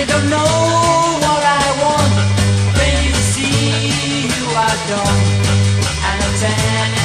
They don't know what I want. You see who I've done. And I'm